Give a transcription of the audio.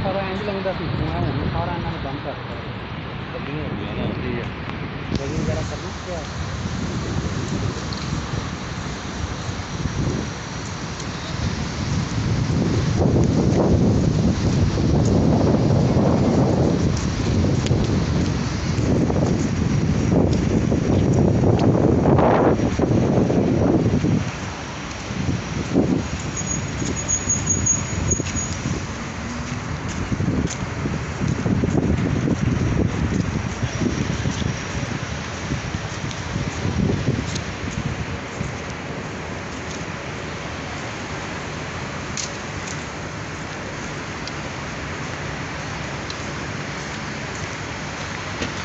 ਪਹਿਲੇ ਰੋਡ ਸਾਰਾ ਇੰਜ ਲੰਘਦਾ ਸੀ ਹੁਣ ਹੁਣ ਸਾਰਾ ਇਹਨਾਂ ਨੇ ਬੰਦ ਕਰ ਦਿੱਤਾ ਗੱਡੀਆਂ ਹੋ ਗਈਆਂ ਨਾ ਠੀਕ ਹੈ ਗੱਡੀ ਵਗੈਰਾ ਕਰਨਾ ਪਿਆ